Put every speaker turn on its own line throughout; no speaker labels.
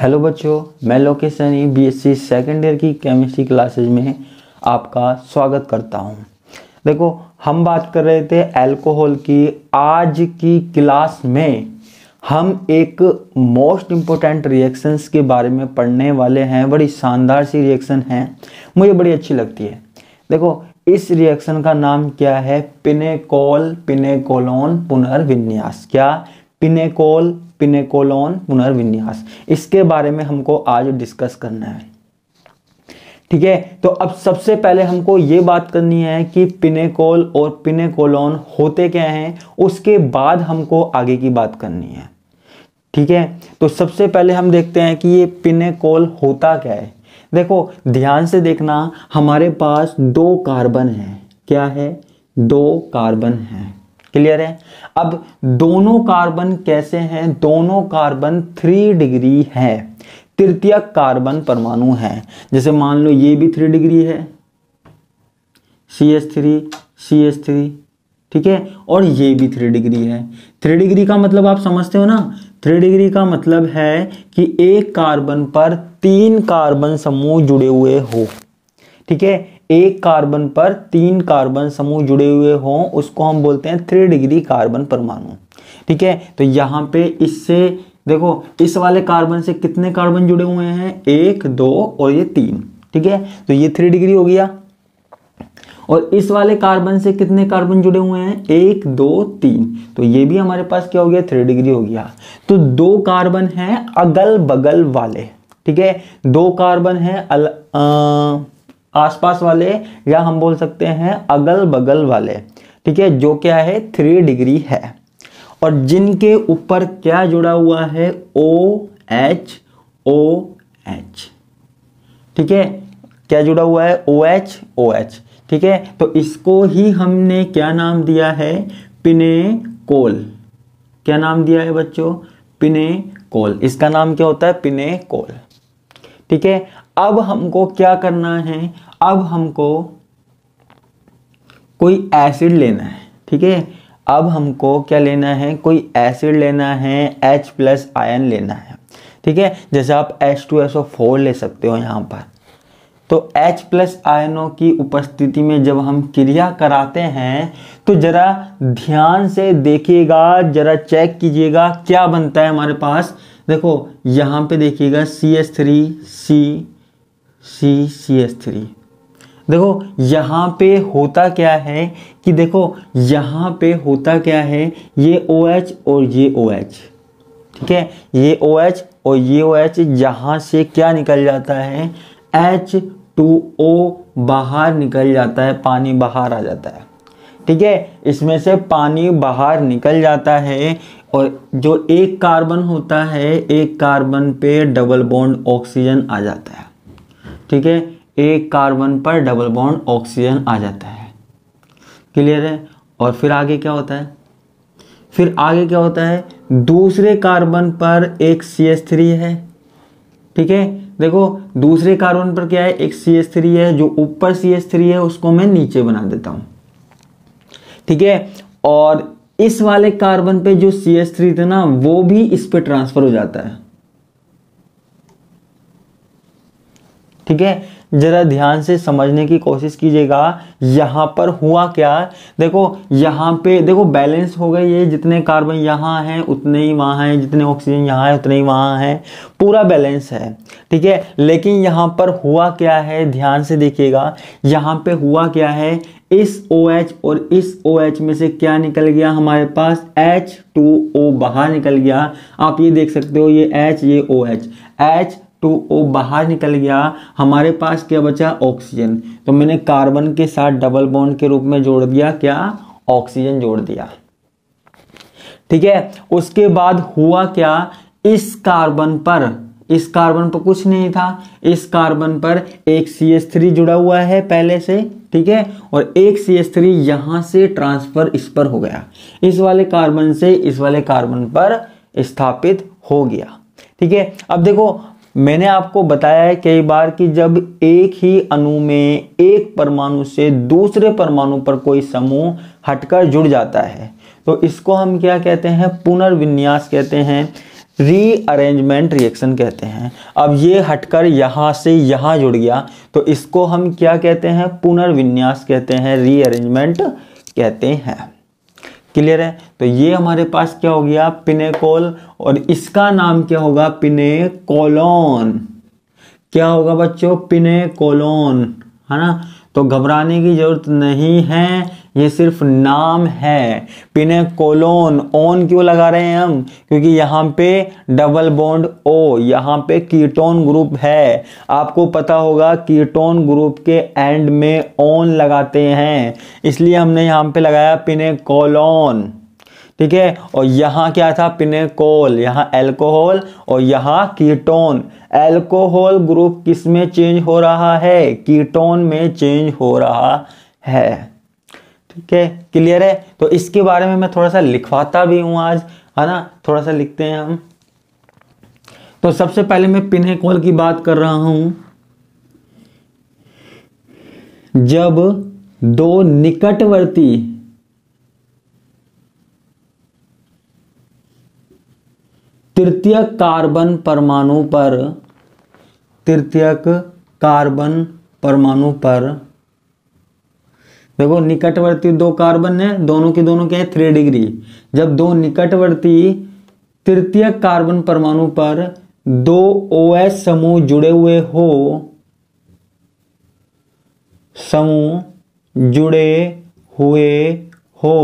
Hello बच्चों, मैं Lokesh Saini BSc second year की केमिस्ट्री क्लासेज में आपका स्वागत करता हूँ। देखो, हम बात कर रहे थे अल्कोहल की। आज की क्लास में हम एक मोस्ट इम्पोर्टेंट रिएक्शंस के बारे में पढ़ने वाले हैं। बड़ी शानदार सी रिएक्शन है। मुझे बड़ी अच्छी लगती है। देखो, इस रिएक्शन का नाम क्या है? पिनेकोल, पिनेकोलोन पुनर्विन्यास। क्या? पिनेकोल पिनेकोलोन पुनर्विन्यास। इसके बारे में हमको आज डिस्कस करना है। ठीक है? तो अब सबसे पहले हमको ये बात करनी है कि पिनेकोल और पिनेकोलोन होते क्या हैं? उसके बाद हमको आगे की बात करनी है। ठीक है? तो सबसे पहले हम देखते हैं कि ये पिनेकोल होता क्या है। देखो, ध्यान से देखना, हमारे पास दो कार्बन है। क्या है? दो कार्बन है। क्लियर है? अब दोनों कार्बन कैसे हैं? दोनों कार्बन थ्री डिग्री है। तृतीय कार्बन परमाणु है। जैसे मान लो ये भी थ्री डिग्री है। C S three C S three ठीक है? और ये भी थ्री डिग्री है। थ्री डिग्री का मतलब आप समझते हो ना? थ्री डिग्री का मतलब है कि एक कार्बन पर तीन कार्बन समूह जुड़े हुए हो। ठीक है? एक कार्बन पर तीन कार्बन समूह जुड़े हुए हों उसको हम बोलते हैं थ्री डिग्री कार्बन परमाणु। ठीक है? तो यहाँ पे इससे देखो इस वाले कार्बन से कितने कार्बन जुड़े हुए हैं? एक दो और ये तीन। ठीक है? तो ये थ्री डिग्री हो गया। और इस वाले कार्बन से कितने कार्बन जुड़े हुए हैं? एक दो तीन। तो ये भी हमारे पास क्या हो गया? थ्री डिग्री हो गया। तो दो कार्बन हैं अगल बगल वाले। ठीक है? दो कार्बन है अल, आ, आसपास वाले या हम बोल सकते हैं अगल बगल वाले। ठीक है, जो क्या है थ्री डिग्री है। और जिनके ऊपर क्या जुड़ा हुआ है ओ एच ओ एच ठीक है, क्या जुड़ा हुआ है ओ एच ओ एच ठीक है तो इसको ही हमने क्या नाम दिया है पिनेकोल क्या नाम दिया है बच्चों पिनेकोल इसका नाम क्या होता है पिनेकोल ठीक है अब हमको क्या करना है? अब हमको कोई एसिड लेना है, ठीक है? अब हमको क्या लेना है? कोई एसिड लेना है, H प्लस आयन लेना है, ठीक है? जैसे आप H2SO4 ले सकते हो यहाँ पर। तो H प्लस आयनों की उपस्थिति में जब हम क्रिया कराते हैं तो जरा ध्यान से देखिएगा, जरा चेक कीजिएगा, क्या बनता है हमारे पास? देखो, यहाँ पे देखिएगा C S three C C C S three देखो, यहाँ पे होता क्या है कि देखो, यहाँ पे होता क्या है? ये ओ OH और ये ओ OH ठीक है? ये ओ OH और ये ओ OH यहाँ से क्या निकल जाता है? एच टू ओ बाहर निकल जाता है, पानी बाहर आ जाता है, ठीक है? इसमें से पानी बाहर निकल जाता है और जो एक कार्बन होता है, एक कार्बन पे डबल बॉन्ड ऑक्सीजन आ जाता है। ठीक है? एक कार्बन पर डबल बॉन्ड ऑक्सीजन आ जाता है। क्लियर है? और फिर आगे क्या होता है? फिर आगे क्या होता है? दूसरे कार्बन पर एक सी एस थ्री है। ठीक है? देखो, दूसरे कार्बन पर क्या है? एक सी एस थ्री है, जो ऊपर सी एस थ्री है, उसको मैं नीचे बना देता हूँ। ठीक है? और इस वाले कार्बन पे जो सी एस थ्री थे ना, वो भी इस पे ट्रांसफ़र हो जाता है। ठीक है? जरा ध्यान से समझने की कोशिश कीजिएगा। यहाँ पर हुआ क्या? देखो, यहाँ पे, देखो बैलेंस हो गई ये, जितने कार्बन यहाँ हैं, उतने ही वहाँ हैं, जितने ऑक्सीजन यहाँ है, उतने ही वहाँ हैं। पूरा बैलेंस है, ठीक है? लेकिन यहाँ पर हुआ क्या है? ध्यान से देखिएगा। यहाँ पे हुआ क्या है? इस ओ OH और इस ओ OH में से क्या निकल गया हमारे पास? H2O बाहर निकल गया। आप ये देख सकते हो, ये एच ये O OH H two O बाहर निकल गया। हमारे पास क्या बचा? ऑक्सीजन। तो मैंने कार्बन के साथ डबल बॉन्ड के रूप में जोड़ दिया। क्या? ऑक्सीजन जोड़ दिया। ठीक है? उसके बाद हुआ क्या? इस कार्बन पर, इस कार्बन पर कुछ नहीं था। इस कार्बन पर एक सी एस थ्री जुड़ा हुआ है पहले से। ठीक है? और एक सी एस थ्री यहाँ से ट्रांसफ़र इस पर हो गया। इस वाले कार्बन से इस वाले कार्बन पर स्थापित हो गया। ठीक है? अब देखो मैंने आपको बताया है कई बार कि जब एक ही अणु में एक परमाणु से दूसरे परमाणु पर कोई समूह हटकर जुड़ जाता है तो इसको हम क्या कहते हैं? पुनर्विन्यास कहते हैं रीअरेंजमेंट रिएक्शन कहते हैं। अब ये हटकर यहाँ से यहाँ जुड़ गया तो इसको हम क्या कहते हैं? पुनर्विन्यास कहते हैं रीअरेंजमेंट कहते हैं। क्लियर है? तो ये हमारे पास क्या हो गया? पिनेकोल, और इसका नाम क्या होगा? पिनेकोलोन। क्या होगा बच्चों? पिनेकोलोन, है ना? तो घबराने की ज़रूरत नहीं है, ये सिर्फ़ नाम है। पिने कोलोन, ओन क्यों लगा रहे हैं हम? क्योंकि यहाँ पे डबल बॉन्ड ओ, यहाँ पे कीटोन ग्रुप है। आपको पता होगा, कीटोन ग्रुप के एंड में ओन लगाते हैं। इसलिए हमने यहाँ पे लगाया पिने कोलोन। ठीक है? और यहाँ क्या था? पिनेकोल। यहाँ एल्कोहल और यहाँ कीटोन एल्कोहल ग्रुप किसमें चेंज हो रहा है? कीटोन में चेंज हो रहा है। ठीक है? क्लियर है? तो इसके बारे में मैं थोड़ा सा लिखवाता भी हूँ आज, है ना? थोड़ा सा लिखते हैं हम। तो सबसे पहले मैं पिनेकोल की बात कर रहा हूँ। जब दो निकटवर्ती तृतीय कार्बन परमाणु पर। तृतीयक कार्बन परमाणु पर। देखो, निकटवर्ती दो कार्बन है, दोनों के दोनों क्या है थ्री डिग्री जब दो निकटवर्ती तृतीय कार्बन परमाणु पर दो ओ एस समूह जुड़े हुए हो, समूह जुड़े हुए हो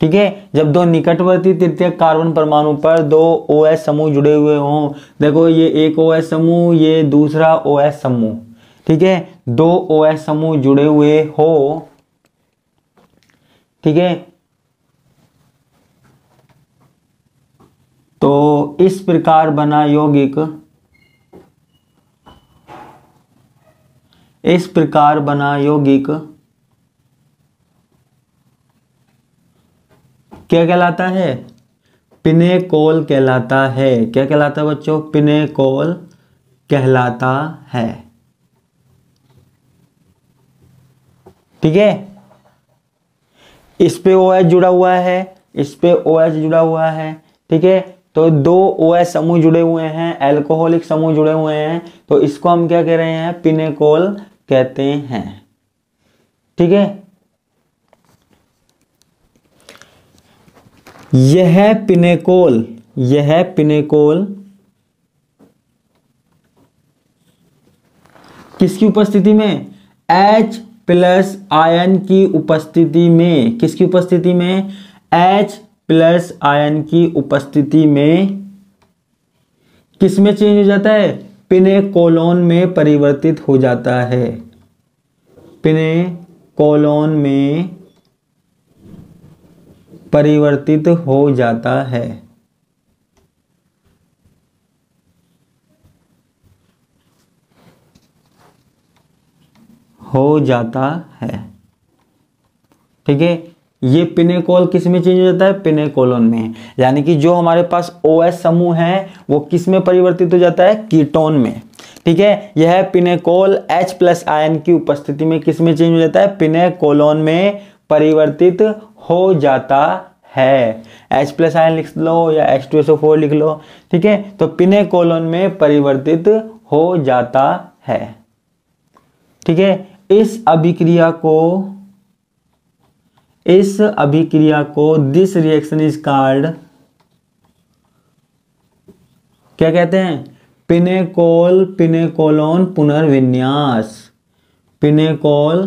ठीक है? जब दो निकटवर्ती तृतीय कार्बन परमाणु पर दो ओ एस समूह जुड़े हुए हों, देखो ये एक ओ एस समूह, ये दूसरा ओ एस समूह, ठीक है? दो ओ एस समूह जुड़े हुए हो, ठीक है? तो इस प्रकार बना यौगिक। इस प्रकार बना यौगिक। क्या कहलाता है? पिनेकोल कहलाता है। क्या कहलाता है बच्चों? पिनेकोल कहलाता है। ठीक है? इस पे ओ OH जुड़ा हुआ है। इस पे ओ OH जुड़ा हुआ है। ठीक है? तो दो ओ OH समूह जुड़े हुए हैं। एल्कोहलिक समूह जुड़े हुए हैं। तो इसको हम क्या कह रहे हैं? पिनेकोल कहते हैं। ठीक है? यह पिनेकोल यह पिनेकोल। किसकी उपस्थिति में? H प्लस आयन की उपस्थिति में। किसकी उपस्थिति में? H प्लस आयन की उपस्थिति में। किसमें चेंज हो जाता है? पिनेकोलोन में परिवर्तित हो जाता है। पिनेकोलोन में परिवर्तित हो जाता है। हो जाता है। ठीक है? ये पिनेकोल किसमें चेंज हो जाता है? पिनेकोलोन में। यानी कि जो हमारे पास ओ OS समूह है, वो किसमें परिवर्तित हो जाता है? कीटोन में। ठीक है? यह पिनेकोल H प्लस आयन की उपस्थिति में किसमें चेंज हो जाता है? पिनेकोलोन में परिवर्तित हो जाता है। H प्लस आयन लिख लो या H two S O four लिख लो, ठीक है? तो पिने कोलोन में परिवर्तित हो जाता है। ठीक है? इस अभिक्रिया को, इस अभिक्रिया को दिस रिएक्शन इज़ कार्ड क्या कहते हैं? पिनेकोल पिनेकोलोन पुनर्विन्यास। पिनेकोल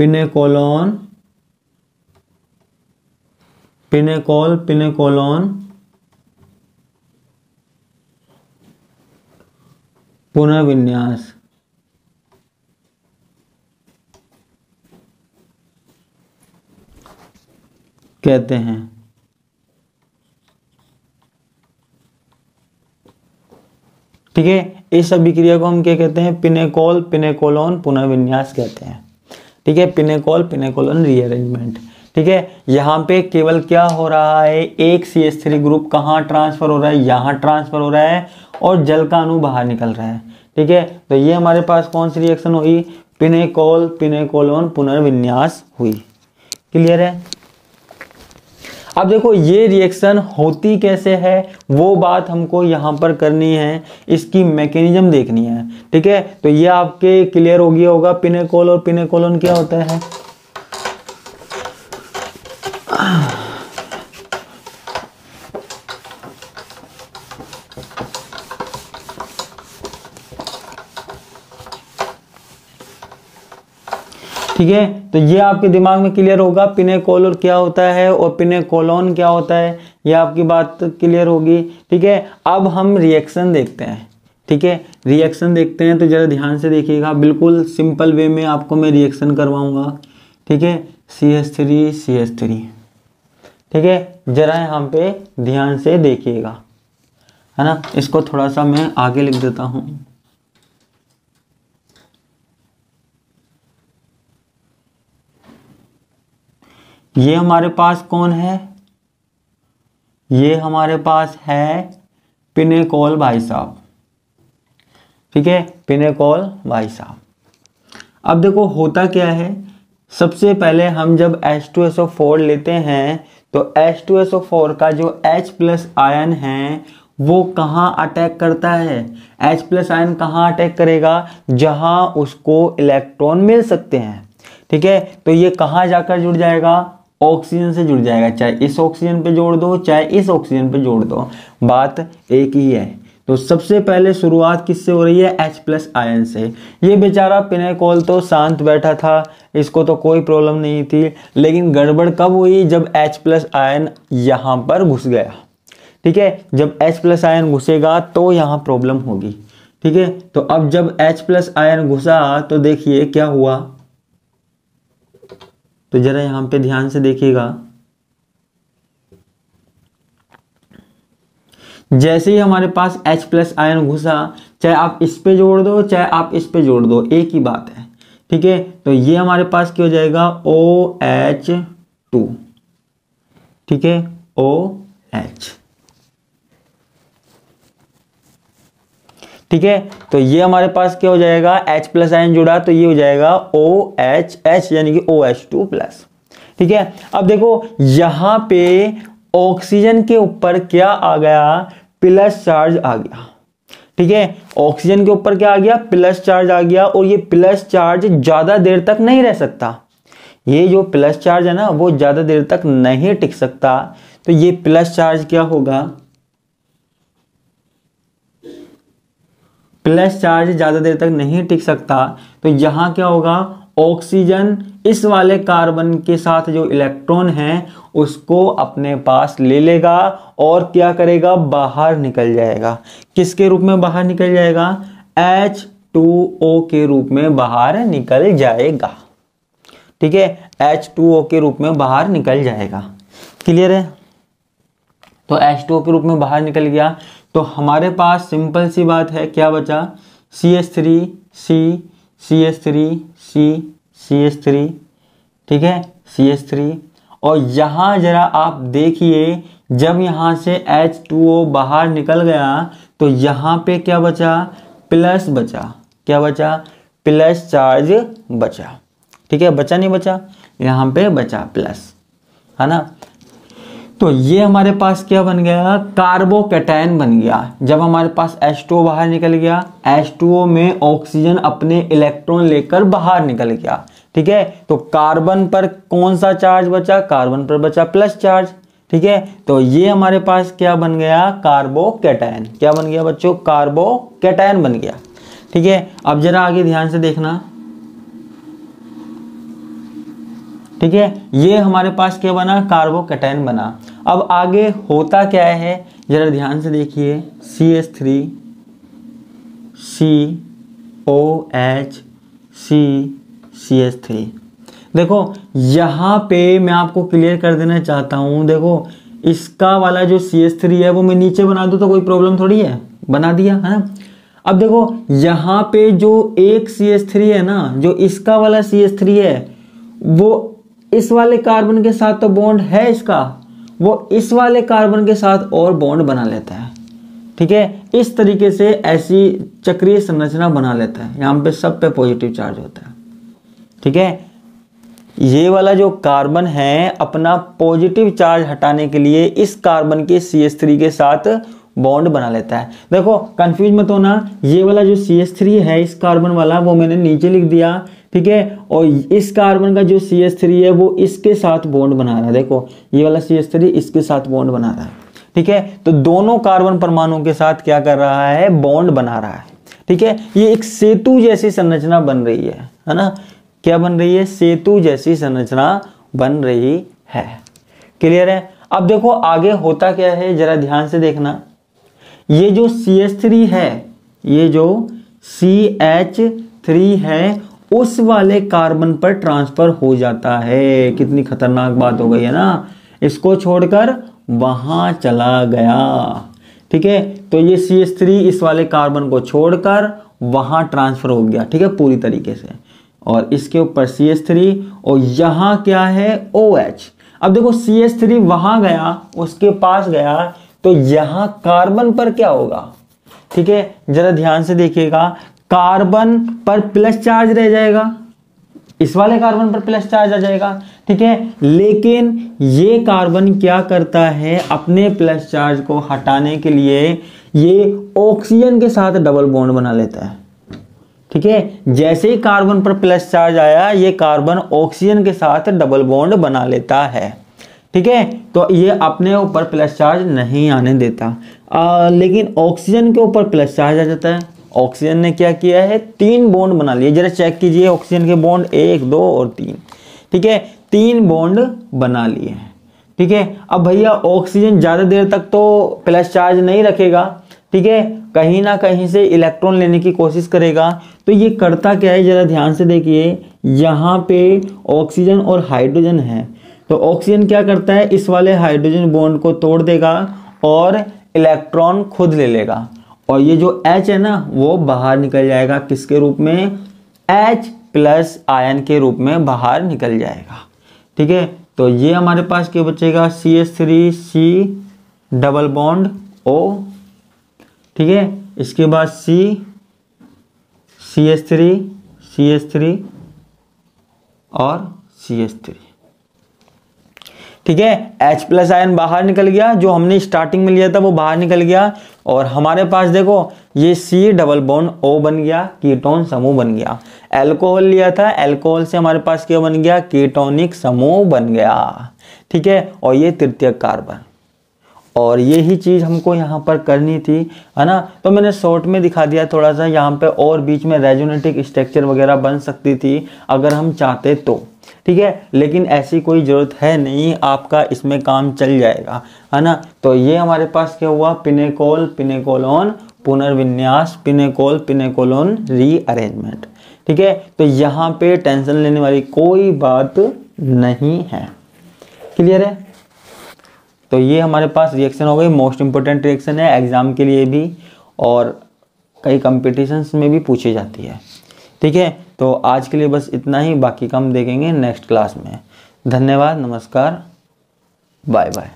पिनेकोलोन, पिनेकोल, पिनेकोलोन, पुनर्विन्यास। कहते हैं। ठीक है, इस अभिक्रिया को हम क्या कहते हैं? पिनेकोल, पिनेकोलोन, पुनर्विन्यास कहते हैं। ठीक है? पिनेकोल पिनेकोल रीअरेंजमेंट ठीक है? यहाँ पे केवल क्या हो रहा है? एक सी एस थ्री ग्रुप कहाँ ट्रांसफ़र हो रहा है? यहाँ ट्रांसफ़र हो रहा है और जल का अणु बाहर निकल रहा है। ठीक है? तो ये हमारे पास कौन सी रिएक्शन हुई? पिनेकोल पिनेकोलोन पुनर्विन्यास हुई। क्लियर है? अब देखो, ये रिएक्शन होती कैसे है? वो बात हमको यहाँ पर करनी है, इसकी मैकेनिज्म देखनी है, ठीक है? तो ये आपके क्लियर हो गया होगा पिनेकोल और पिनेकोलन क्या होता है? ठीक है? तो ये आपके दिमाग में क्लियर होगा पिने पिनेकोलर क्या होता है और पिनेकोलोन क्या होता है? ये आपकी बात क्लियर होगी, ठीक है? अब हम रिएक्शन देखते हैं, ठीक है? रिएक्शन देखते हैं तो ज़रा ध्यान से देखिएगा, बिल्कुल सिंपल वे में आपको मैं रिएक्शन करवाऊँगा, ठीक है? C S three C S three ठीक है? ज़रा यहाँ पे ध्यान से देखिएगा, है ना? इसको थोड़ा सा मैं आगे लिख देता हूँ। ये हमारे पास कौन है? ये हमारे पास है पिनेकोल भाई साहब। ठीक है? पिनेकोल भाई साहब। अब देखो, होता क्या है? सबसे पहले हम जब H2SO4 लेते हैं तो H2SO4 का जो H प्लस आयन है, वो कहाँ अटैक करता है? H प्लस आयन कहाँ अटैक करेगा? जहाँ उसको इलेक्ट्रॉन मिल सकते हैं। ठीक है? तो ये कहाँ जाकर जुड़ जाएगा? ऑक्सीजन से जुड़ जाएगा। चाहे इस ऑक्सीजन पे जोड़ दो, चाहे इस ऑक्सीजन पे जोड़ दो। बात एक ही है। तो सबसे पहले शुरुआत किससे हो रही है? H प्लस आयन से। ये बेचारा पिनेकोल तो शांत बैठा था, इसको तो कोई प्रॉब्लम नहीं थी, लेकिन गड़बड़ कब हुई? जब H प्लस आयन यहाँ पर घुस गया। ठीक है? जब H प्लस आयन घुसेगा तो यहाँ प्रॉब्लम होगी। ठीक है? तो अब जब H प्लस आयन घुसा तो देखिए क्या हुआ। तो जरा यहाँ पे ध्यान से देखिएगा। जैसे ही हमारे पास H प्लस आयन घुसा, चाहे आप इस पे जोड़ दो, चाहे आप इस पे जोड़ दो, एक ही बात है। ठीक है? तो ये हमारे पास क्या हो जाएगा? ओ एच टू ठीक है? ओ एच ठीक है? तो ये हमारे पास क्या हो जाएगा? H प्लस आयन जुड़ा तो ये हो जाएगा ओ एच एच यानी कि ओ एच टू प्लस ठीक है? अब देखो, यहाँ पे ऑक्सीजन के ऊपर क्या आ गया? प्लस चार्ज आ गया। ठीक है? ऑक्सीजन के ऊपर क्या आ गया? प्लस चार्ज आ गया और ये प्लस चार्ज ज़्यादा देर तक नहीं रह सकता। ये जो प्लस चार्ज है ना, वो ज़्यादा देर तक नहीं टिक सकता। तो ये प्लस चार्ज क्या होगा? प्लस चार्ज ज़्यादा देर तक नहीं टिक सकता तो यहाँ क्या होगा? ऑक्सीजन इस वाले कार्बन के साथ जो इलेक्ट्रॉन है, उसको अपने पास ले लेगा और क्या करेगा? बाहर निकल जाएगा। किसके रूप में बाहर निकल जाएगा? H2O के रूप में बाहर निकल जाएगा। ठीक है? H2O के रूप में बाहर निकल जाएगा। क्लियर है? तो एच H2O के रूप में बाहर निकल गया। तो हमारे पास सिंपल सी बात है, क्या बचा? C S three C C S three C C S three ठीक है? सी एस थ्री और यहाँ जरा आप देखिए, जब यहाँ से एच टू ओ बाहर निकल गया तो यहाँ पे क्या बचा? प्लस बचा। क्या बचा? प्लस चार्ज बचा। ठीक है? बचा नहीं बचा? यहाँ पे बचा प्लस है ना? तो ये हमारे पास क्या बन गया? कार्बोकेटाइन बन गया। जब हमारे पास H2O बाहर निकल गया H2O में ऑक्सीजन अपने इलेक्ट्रॉन लेकर बाहर निकल गया। ठीक है? तो कार्बन पर कौन सा चार्ज बचा? कार्बन पर बचा प्लस चार्ज ठीक है? तो ये हमारे पास क्या बन गया? कार्बोकेटाइन क्या बन गया बच्चों? कार्बोकेटाइन बन गया। ठीक है? अब जरा आगे ध्यान से देखना। ठीक है? ये हमारे पास क्या बना? कार्बोकेटाइन बना। अब आगे होता क्या है? जरा ध्यान से देखिए। C S three C O H C C S three देखो, यहाँ पे मैं आपको क्लियर कर देना चाहता हूँ। देखो, इसका वाला जो सी एस थ्री है, वो मैं नीचे बना दूँ तो कोई प्रॉब्लम थोड़ी है? बना दिया, है ना? अब देखो, यहाँ पे जो एक सी एस थ्री है ना, जो इसका वाला सी एस थ्री है, वो इस वाले कार्बन के साथ तो बॉन्ड है इसका। वो इस वाले कार्बन के साथ और बॉन्ड बना लेता है। ठीक है? इस तरीके से ऐसी चक्रीय संरचना बना लेता है। यहाँ पे सब पे पॉजिटिव चार्ज होता है। ठीक है? ये वाला जो कार्बन है, अपना पॉजिटिव चार्ज हटाने के लिए इस कार्बन के सी के साथ बॉन्ड बना लेता है। देखो कंफ्यूज मत होना, ये वाला जो सी एस थ्री है, इस कार्बन वाला, वो मैंने नीचे लिख दिया, ठीक है? और इस कार्बन का जो सी एस थ्री है, वो इसके साथ बॉन्ड बना रहा है। देखो, ये वाला सी एस थ्री इसके साथ बॉन्ड बना रहा है, ठीक है? तो दोनों कार्बन परमाणु के साथ क्या कर रहा है? बॉन्ड बना रहा है, ठीक है? ये एक सेतु जैसी संरचना बन रही है है ना? क्या बन रही है? सेतु जैसी संरचना बन रही है। क्लियर है? अब देखो, आगे होता क्या है? जरा ध्यान से देखना। ये जो CH3 है, ये जो CH3 है, उस वाले कार्बन पर ट्रांसफ़र हो जाता है। कितनी खतरनाक बात हो गई है ना। इसको छोड़कर वहाँ चला गया। ठीक है? तो ये CH3 इस वाले कार्बन को छोड़कर वहाँ ट्रांसफ़र हो गया। ठीक है? पूरी तरीके से। और इसके ऊपर CH3 और यहाँ क्या है? ओ OH अब देखो CH3 वहाँ गया, उसके पास गया तो यहाँ कार्बन पर क्या होगा? ठीक है, जरा ध्यान से देखिएगा। कार्बन पर प्लस चार्ज रह जाएगा। इस वाले कार्बन पर प्लस चार्ज आ जाएगा। ठीक है, लेकिन ये कार्बन क्या करता है अपने प्लस चार्ज को हटाने के लिए? ये ऑक्सीजन के साथ डबल बॉन्ड बना लेता है। ठीक है, जैसे ही कार्बन पर प्लस चार्ज आया, ये कार्बन ऑक्सीजन के साथ डबल बॉन्ड बना लेता है। ठीक है? तो ये अपने ऊपर प्लस चार्ज नहीं आने देता। आ, लेकिन ऑक्सीजन के ऊपर प्लस चार्ज आ जाता है। ऑक्सीजन ने क्या किया है? तीन बॉन्ड बना लिए। जरा चेक कीजिए ऑक्सीजन के बॉन्ड एक दो और तीन। ठीक है? तीन बॉन्ड बना लिए हैं। ठीक है? अब भैया ऑक्सीजन ज़्यादा देर तक तो प्लस चार्ज नहीं रखेगा। ठीक है? कहीं ना कहीं से इलेक्ट्रॉन लेने की कोशिश करेगा। तो ये करता क्या है? ज़रा ध्यान से देखिए। यहाँ पे ऑक्सीजन और हाइड्रोजन है। तो ऑक्सीजन क्या करता है? इस वाले हाइड्रोजन बॉन्ड को तोड़ देगा और इलेक्ट्रॉन खुद ले लेगा। और ये जो H है ना, वो बाहर निकल जाएगा। किसके रूप में? H प्लस आयन के रूप में बाहर निकल जाएगा। ठीक है? तो ये हमारे पास क्या बचेगा? C S three C double bond O ठीक है? इसके बाद C C S three C S three और सी एस थ्री ठीक है? H प्लस आयन बाहर निकल गया, जो हमने स्टार्टिंग में लिया था, वो बाहर निकल गया। और हमारे पास देखो, ये C डबल बॉन्ड O बन गया कीटोन समूह बन गया। एल्कोहल लिया था एल्कोहल से हमारे पास क्या बन गया? कीटोनिक समूह बन गया। ठीक है? और ये तृतीय कार्बन और यही चीज़ हमको यहाँ पर करनी थी, है ना? तो मैंने शॉर्ट में दिखा दिया थोड़ा सा, यहाँ पे और बीच में रेजोनेटिक स्ट्रक्चर वगैरह बन सकती थी, अगर हम चाहते तो। ठीक है? लेकिन ऐसी कोई ज़रूरत है नहीं, आपका इसमें काम चल जाएगा, है ना? तो ये हमारे पास क्या हुआ? पिनेकोल, पिनेकोलोन पुनर्विन्यास, पिनेकोल, पिनेकोलोन रीअरेंजमेंट ठीक है? तो यहाँ पे टेंशन लेने वाली कोई बात नहीं है। क्लियर है? तो ये हमारे पास रिएक्शन हो गई। मोस्ट इंपोर्टेंट रिएक्शन है एग्ज़ाम के लिए भी और कई कंपटीशंस में भी पूछी जाती है। ठीक है? तो आज के लिए बस इतना ही, बाकी कम देखेंगे नेक्स्ट क्लास में। धन्यवाद, नमस्कार बाय बाय